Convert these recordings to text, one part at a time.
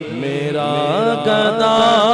میرا گدا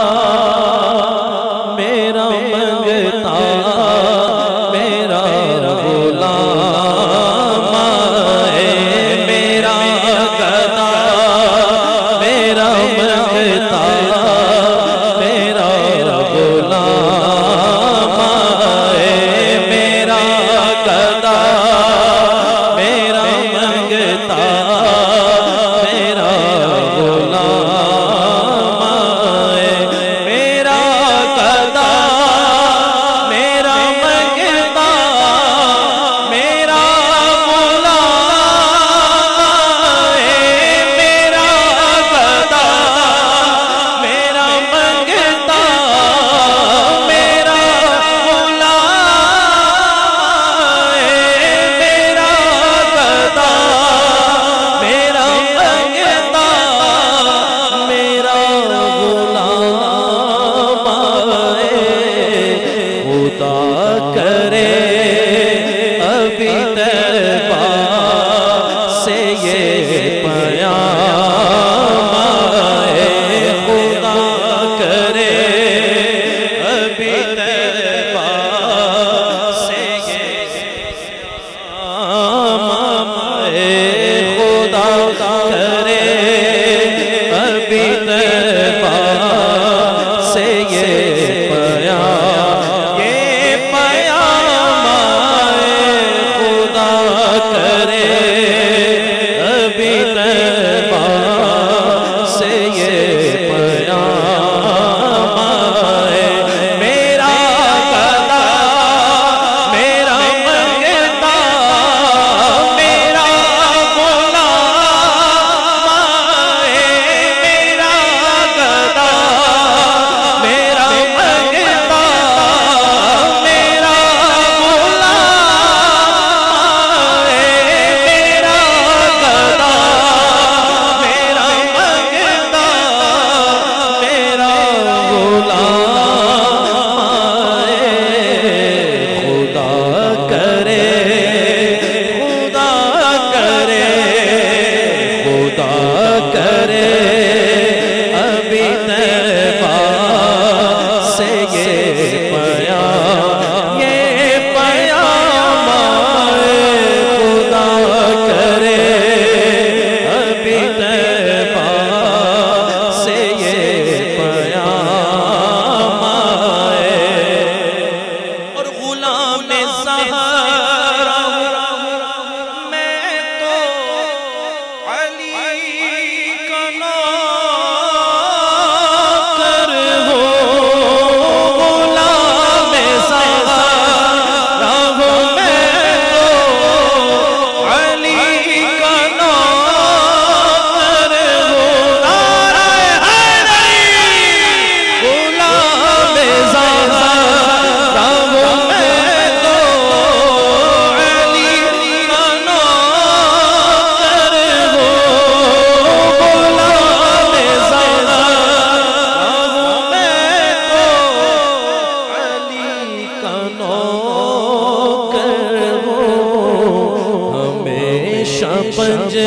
پنج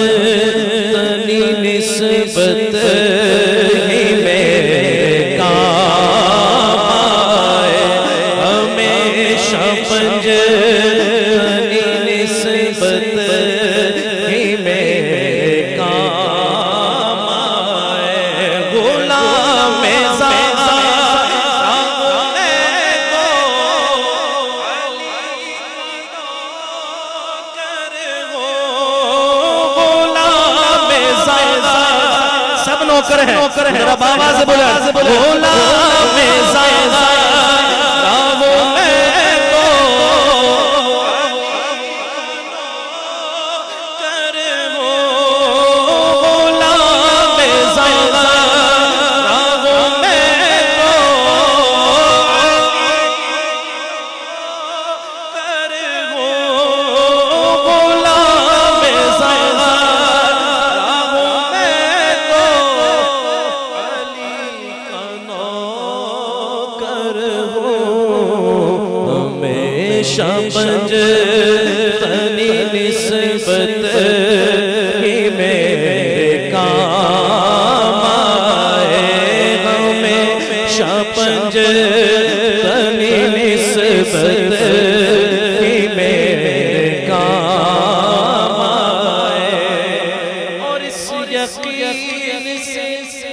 تنی نسبت ہی میں کام آئے۔ ہمیشہ پنج تنی نسبت نوکر ہے میرا بابا سے بولا بولا میں شبج تنی نسبت کی میرے کام آئے ہمیں شبج تنی نسبت کی میرے کام آئے۔ اور اس یقین سے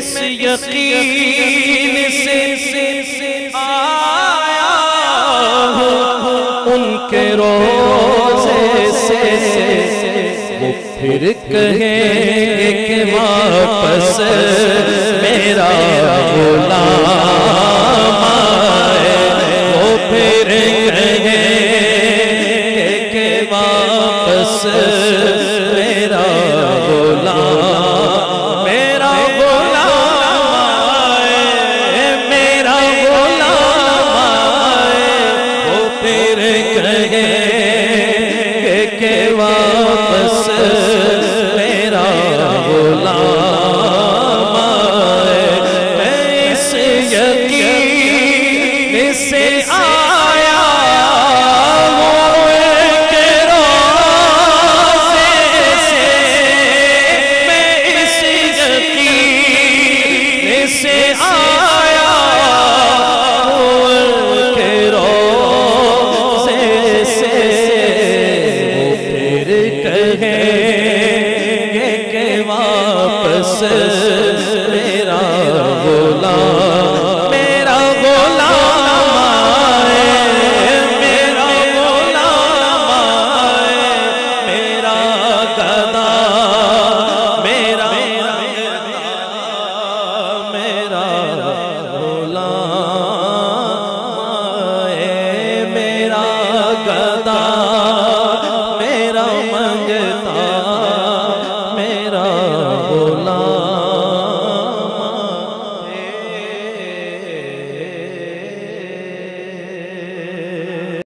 اس یقین سے آیا ان کے روزے سے وہ پھر کہیں کہ واپس میرا ہو Christmas.